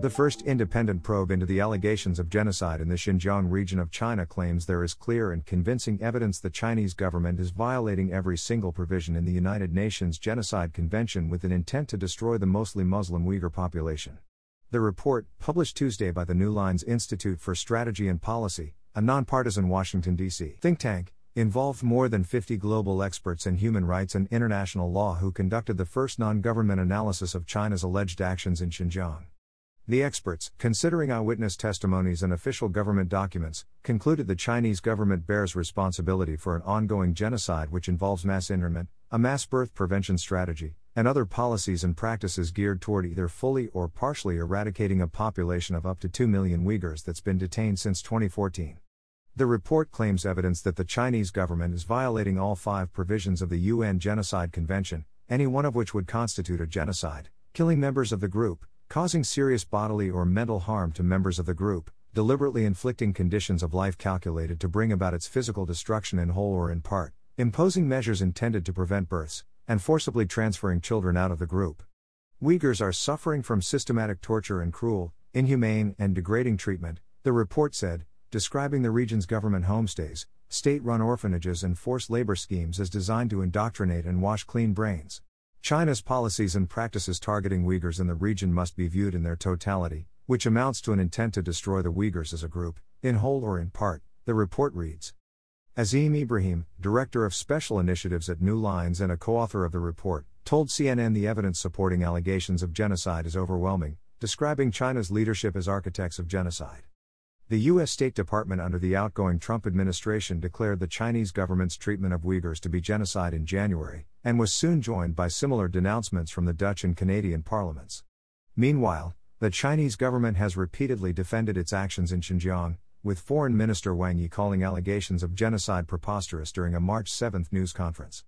The first independent probe into the allegations of genocide in the Xinjiang region of China claims there is clear and convincing evidence the Chinese government is violating every single provision in the United Nations Genocide Convention with an intent to destroy the mostly Muslim Uyghur population. The report, published Tuesday by the Newlines Institute for Strategy and Policy, a nonpartisan Washington, D.C. think tank, involved more than 50 global experts in human rights and international law who conducted the first non government analysis of China's alleged actions in Xinjiang. The experts, considering eyewitness testimonies and official government documents, concluded the Chinese government bears responsibility for an ongoing genocide which involves mass internment, a mass birth prevention strategy, and other policies and practices geared toward either fully or partially eradicating a population of up to 2 million Uyghurs that's been detained since 2014. The report claims evidence that the Chinese government is violating all five provisions of the UN Genocide Convention, any one of which would constitute a genocide, killing members of the group, causing serious bodily or mental harm to members of the group, deliberately inflicting conditions of life calculated to bring about its physical destruction in whole or in part, imposing measures intended to prevent births, and forcibly transferring children out of the group. Uyghurs are suffering from systematic torture and cruel, inhumane, and degrading treatment, the report said, describing the region's government homestays, state run orphanages, and forced labor schemes as designed to indoctrinate and wash clean brains. China's policies and practices targeting Uyghurs in the region must be viewed in their totality, which amounts to an intent to destroy the Uyghurs as a group, in whole or in part, the report reads. Azeem Ibrahim, director of special initiatives at Newlines and a co author of the report, told CNN the evidence supporting allegations of genocide is overwhelming, describing China's leadership as architects of genocide. The U.S. State Department under the outgoing Trump administration declared the Chinese government's treatment of Uyghurs to be genocide in January, and was soon joined by similar denouncements from the Dutch and Canadian parliaments. Meanwhile, the Chinese government has repeatedly defended its actions in Xinjiang, with Foreign Minister Wang Yi calling allegations of genocide preposterous during a March 7 news conference.